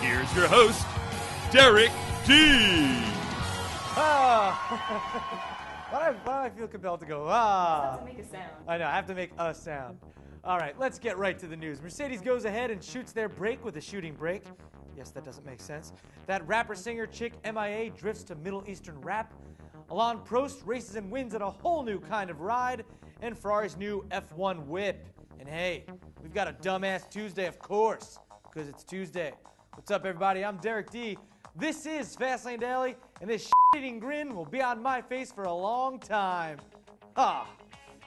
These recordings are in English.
here's your host, Derek D. Ah! why, do I, why do I feel compelled to go, ah? to make a sound. I know, I have to make a sound. All right, let's get right to the news. Mercedes goes ahead and shoots their break with a shooting brake. Yes, that doesn't make sense. That rapper singer chick MIA drifts to Middle Eastern rap. Alain Prost races and wins at a whole new kind of ride. And Ferrari's new F1 whip. And hey, we've got a dumbass Tuesday, of course, because it's Tuesday. What's up, everybody? I'm Derek D. This is Fastlane Daily, and this shitting grin will be on my face for a long time. Ah,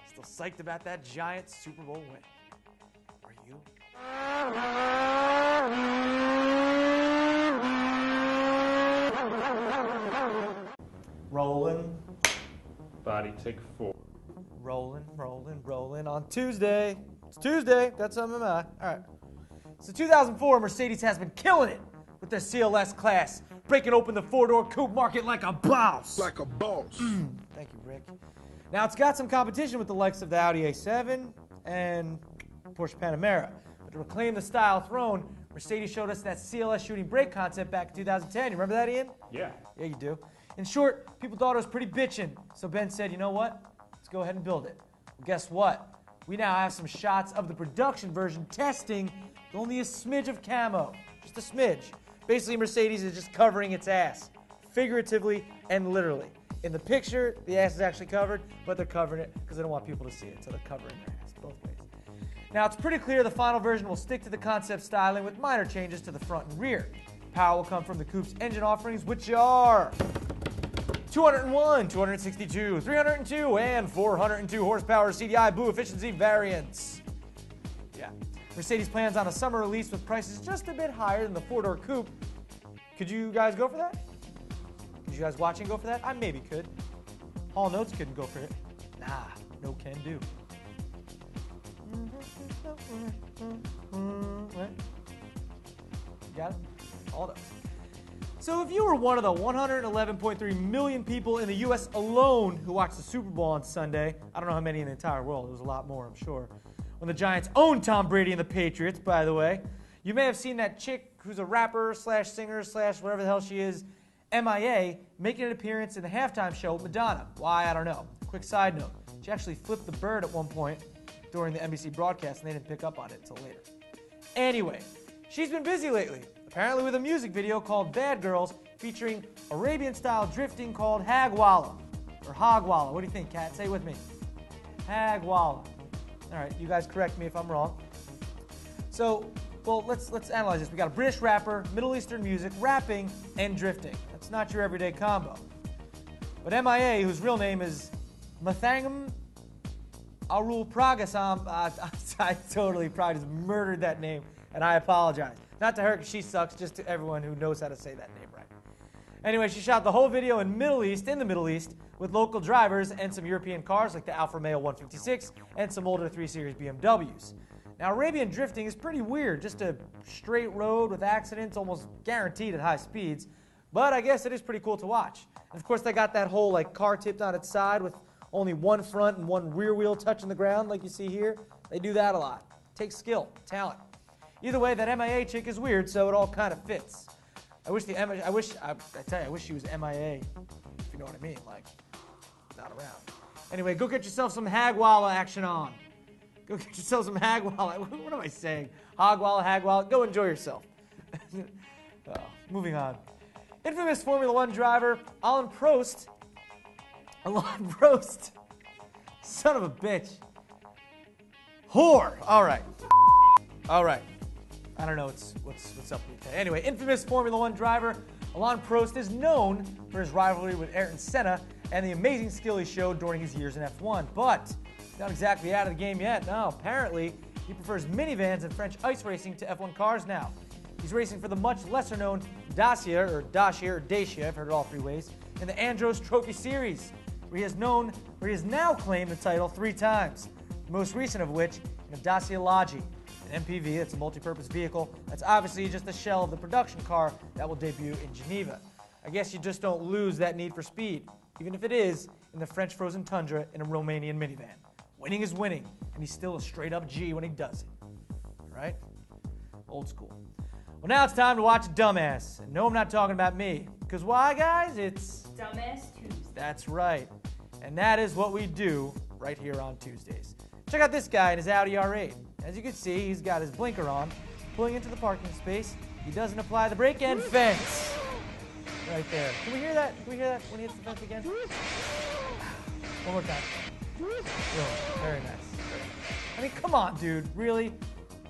still psyched about that giant Super Bowl win. Are you? Rolling, Body take four. rolling, rolling, rolling on Tuesday. It's Tuesday. In mind. All right. So 2004, Mercedes has been killing it with their CLS class, breaking open the four-door coupe market like a boss. like a boss. Mm, thank you, Rick. Now it's got some competition with the likes of the Audi A7 and Porsche Panamera. But to reclaim the style throne, Mercedes showed us that CLS shooting brake concept back in 2010. You remember that, Ian? Yeah. Yeah, you do. In short, people thought it was pretty bitchin'. So Ben said, you know what? Let's go ahead and build it. Well, guess what? We now have some shots of the production version testing with only a smidge of camo. Just a smidge. Basically, Mercedes is just covering its ass, figuratively and literally. In the picture, the ass is actually covered, but they're covering it because they don't want people to see it, so they're covering their ass both ways. Now, it's pretty clear the final version will stick to the concept styling with minor changes to the front and rear. Power will come from the coupe's engine offerings, which are 201, 262, 302, and 402 horsepower CDI Blue efficiency variants. Mercedes plans on a summer release with prices just a bit higher than the four-door coupe. Could you guys go for that? Could you guys watching go for that? I maybe could. Hall Notes couldn't go for it. Nah, no can do. Got it? All those. So if you were one of the 111.3 million people in the US alone who watched the Super Bowl on Sunday, I don't know how many in the entire world, it was a lot more, I'm sure. When the Giants owned Tom Brady and the Patriots, by the way, you may have seen that chick who's a rapper slash singer slash whatever the hell she is, MIA, making an appearance in the halftime show with Madonna. Why, I don't know. Quick side note, she actually flipped the bird at one point during the NBC broadcast and they didn't pick up on it until later. Anyway, she's been busy lately, apparently with a music video called Bad Girls featuring Arabian style drifting called Hagwalah. Or Hogwalla. What do you think, Kat? Say it with me. Hagwalah. All right, you guys correct me if I'm wrong. So, well, let's let's analyze this. We got a British rapper, Middle Eastern music, rapping, and drifting. That's not your everyday combo. But MIA, whose real name is Mathangam Arul Pragasam, uh, I totally probably just murdered that name, and I apologize. Not to her, because she sucks, just to everyone who knows how to say that name right. Anyway, she shot the whole video in Middle East, in the Middle East, with local drivers and some European cars like the Alfa Romeo 156 and some older 3 Series BMWs. Now, Arabian drifting is pretty weird, just a straight road with accidents almost guaranteed at high speeds, but I guess it is pretty cool to watch. And of course, they got that whole like car tipped on its side with only one front and one rear wheel touching the ground, like you see here. They do that a lot. Takes skill, talent. Either way, that MIA chick is weird, so it all kind of fits. I wish the MIA, I wish I, I tell you, I wish she was MIA, if you know what I mean, like not around. Anyway, go get yourself some Hagwalah action on. Go get yourself some Hagwalah. What am I saying? Hogwalla, Hagwalla. Go enjoy yourself. Oh, moving on. Infamous Formula One driver Alain Prost. Alain Prost. Son of a bitch. Whore. All right. All right. I don't know what's, what's, what's up with that. Anyway, infamous Formula One driver Alain Prost is known for his rivalry with Ayrton Senna and the amazing skill he showed during his years in F1. But not exactly out of the game yet. No, apparently he prefers minivans and French ice racing to F1 cars now. He's racing for the much lesser known Dacia, or Dacia, or Dacia, I've heard it all three ways, in the Andros Trophy Series, where he has known, where he has now claimed the title three times. The most recent of which in a Dacia Lodgy, an MPV that's a multi-purpose vehicle that's obviously just a shell of the production car that will debut in Geneva. I guess you just don't lose that need for speed, even if it is in the French frozen tundra in a Romanian minivan. Winning is winning, and he's still a straight up G when he does it. Right? Old school. Well, now it's time to watch Dumbass. And no, I'm not talking about me. Because why, guys? It's. Dumbass Tuesday. That's right. And that is what we do right here on Tuesdays. Check out this guy in his Audi R8. As you can see, he's got his blinker on, pulling into the parking space. He doesn't apply the brake and fence. Right there. Can we hear that? Can we hear that when he hits the fence again? One more time. Very nice. I mean, come on, dude. Really?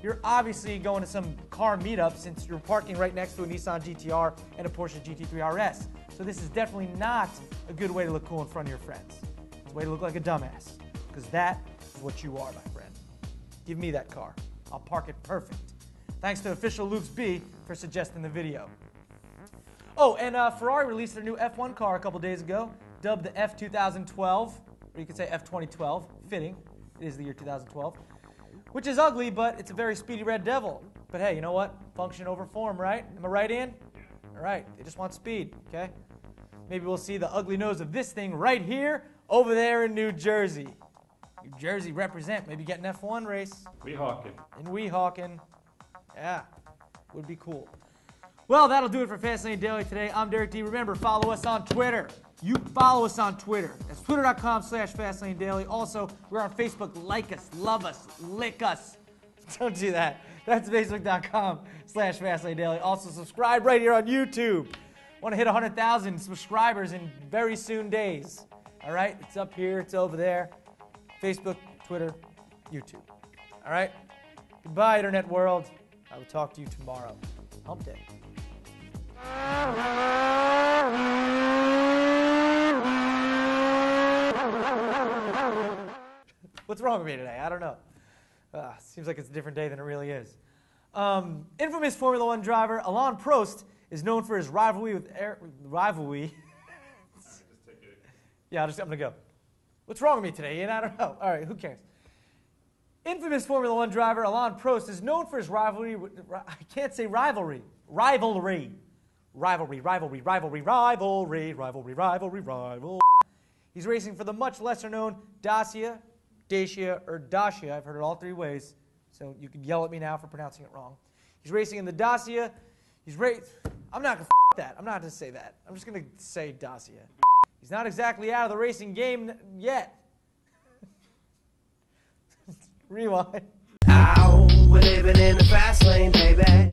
You're obviously going to some car meetup since you're parking right next to a Nissan GTR and a Porsche GT3 RS. So this is definitely not a good way to look cool in front of your friends. It's a way to look like a dumbass. Because that is what you are, my friend. Give me that car. I'll park it perfect. Thanks to official Luke's B for suggesting the video. Oh, and uh, Ferrari released their new F1 car a couple days ago, dubbed the F2012, or you could say F2012, fitting. It is the year 2012. Which is ugly, but it's a very speedy red devil. But hey, you know what? Function over form, right? Am I right, Ian? All right, they just want speed, okay? Maybe we'll see the ugly nose of this thing right here, over there in New Jersey. New Jersey represent, maybe get an F1 race Weehawken. in Weehawken. Yeah, would be cool. Well, that'll do it for Fastlane Daily today. I'm Derek D. Remember, follow us on Twitter. You follow us on Twitter. That's twitter.com slash Fastlane Daily. Also, we're on Facebook. Like us, love us, lick us. Don't do that. That's facebook.com slash Fastlane Daily. Also, subscribe right here on YouTube. Want to hit 100,000 subscribers in very soon days. All right? It's up here, it's over there. Facebook, Twitter, YouTube. All right? Goodbye, Internet world. I will talk to you tomorrow. Hump day. What's wrong with me today? I don't know. Uh, seems like it's a different day than it really is. Um, infamous Formula One driver Alain Prost is known for his rivalry with Air, rivalry. yeah, I'll just, I'm gonna go. What's wrong with me today? Ian? I don't know. All right, who cares? Infamous Formula One driver Alain Prost is known for his rivalry. I can't say rivalry. Rivalry. Rivalry, rivalry, rivalry, rivalry, rivalry, rivalry, rival. He's racing for the much lesser known Dacia, Dacia, or Dacia. I've heard it all three ways, so you can yell at me now for pronouncing it wrong. He's racing in the Dacia. He's ra- I'm not gonna that. I'm not gonna say that. I'm just gonna say Dacia. He's not exactly out of the racing game yet. Rewind. Ow, we're living in the fast lane, baby.